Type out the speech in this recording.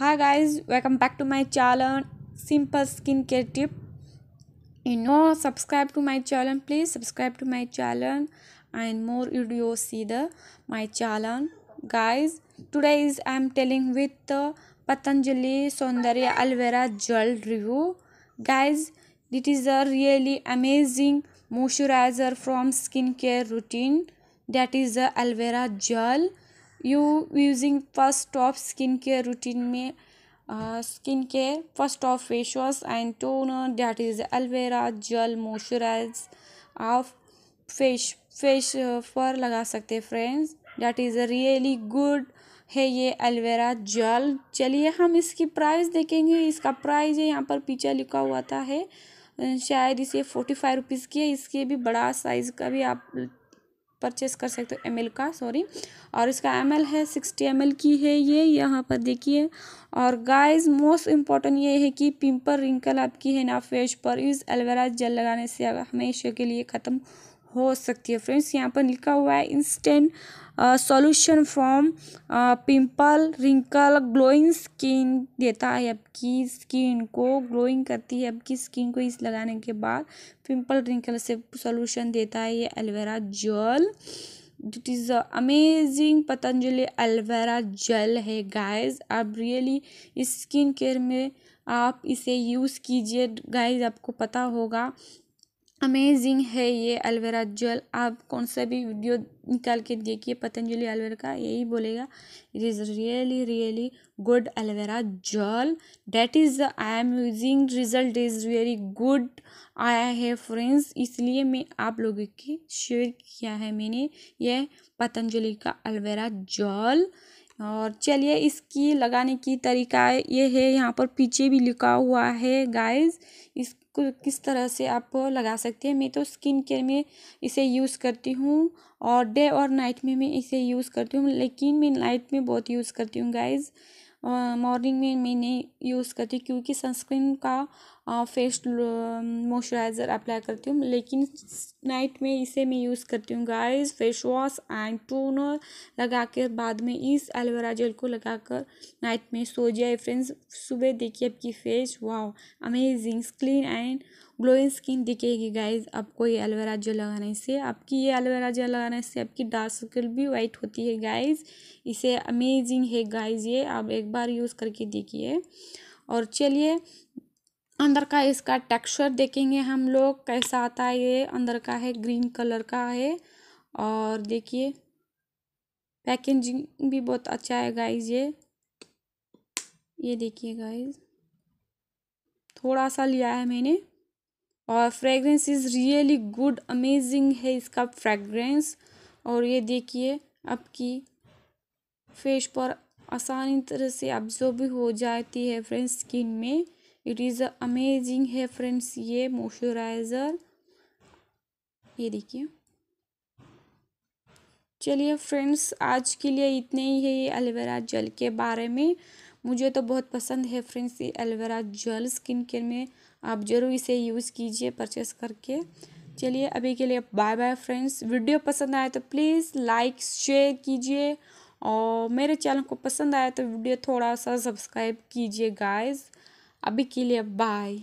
hi guys welcome back to my channel simple skincare tip. You know subscribe to my channel please subscribe to my channel and more videos see the my channel. Guys today is i'm telling with the patanjali saundarya alvera gel review. Guys it is a really amazing moisturizer from skincare routine. That is the alvera vera gel using first of skin care routine में skin care first of face wash and toner that is aloe vera gel moisturise आप face face पर लगा सकते हैं friends that is really good है ये aloe vera जल चलिए हम इसकी प्राइस देखेंगे इसका प्राइस है यहाँ पर पीछे लिखा हुआ था है शायद इसे फोर्टी फाइव रुपीज़ की है इसके भी बड़ा साइज़ का भी आप परचेस कर सकते हो एमएल का सॉरी और इसका एमएल है सिक्सटी एम की है ये, यहाँ पर देखिए. और गाइस मोस्ट इंपॉर्टेंट ये है कि पिंपल रिंकल आपकी है ना फेस पर इस एलवेरा जेल लगाने से हमेशा के लिए ख़त्म हो सकती है। फ्रेंड्स, यहाँ पर लिखा हुआ है instant solution from pimple wrinkle glowing skin देता है आपकी स्किन को ग्लोइंग करती है आपकी स्किन को इस लगाने के बाद पिंपल रिंकल से सॉल्यूशन देता है ये aloe vera gel it is amazing Patanjali aloe vera gel है गाइस आप रियली इस स्किन केयर में आप इसे यूज़ कीजिए। गाइस आपको पता होगा अमेजिंग है ये एलोवेरा जेल। आप कौन सा भी वीडियो निकाल के देखिए, पतंजलि एलोवेरा का यही बोलेगा it is really really good aloe vera gel. That is I am using result is very good आया है फ्रेंड्स इसलिए मैं आप लोगों की शेयर किया है मैंने यह पतंजलि का एलोवेरा जेल। और चलिए इसकी लगाने की तरीका ये है, यहाँ पर पीछे भी लिखा हुआ है, गाइस, इसको किस तरह से आप लगा सकते हैं? मैं तो स्किन केयर में इसे यूज़ करती हूँ और डे और नाइट में मैं इसे यूज़ करती हूँ, लेकिन मैं नाइट में बहुत यूज़ करती हूँ गाइज़ मॉर्निंग में मैं नहीं यूज़ करती क्योंकि सनस्क्रीन का फेस मॉइस्चराइज़र अप्लाई करती हूँ। लेकिन नाइट में इसे मैं यूज़ करती हूँ guys face wash and toner लगा कर बाद में इस एलोवेरा जेल को लगाकर नाइट में सो जाए। फ्रेंड्स सुबह देखिए आपकी face wow amazing clean and glowing skin दिखेगी गाइज़ आपको ये एलोवेरा जेल लगाने से, आपकी ये एलोवेरा जेल लगाने से आपकी डार्क सर्कल भी वाइट होती है गाइज़ इसे अमेजिंग है गाइज़ ये आप एक बार यूज़ करके देखिए. और चलिए, अंदर का इसका टेक्सचर देखेंगे हम लोग, कैसा आता है ये? अंदर का है ग्रीन कलर का है. और देखिए पैकेजिंग भी बहुत अच्छा है गाइज़ ये ये देखिए गाइज़ थोड़ा सा लिया है मैंने. और fragrance is really good amazing है इसका फ्रेगरेंस और ये देखिए, आपकी फेस पर आसानी तरह से ऑब्जॉर्व भी हो जाती है फ्रेंड्स स्किन में। इट इज़ अमेजिंग है फ्रेंड्स ये मॉइस्चराइज़र ये देखिए। चलिए फ्रेंड्स आज के लिए इतने ही है ये एलोवेरा जेल के बारे में। मुझे तो बहुत पसंद है फ्रेंड्स, ये एलोवेरा जेल स्किन केयर में। आप ज़रूर इसे यूज़ कीजिए परचेस करके। चलिए, अभी के लिए बाय बाय फ्रेंड्स वीडियो पसंद आए तो प्लीज़ लाइक शेयर कीजिए। और मेरे चैनल को पसंद आया तो वीडियो थोड़ा सा सब्सक्राइब कीजिए गाइस अभी के लिए बाय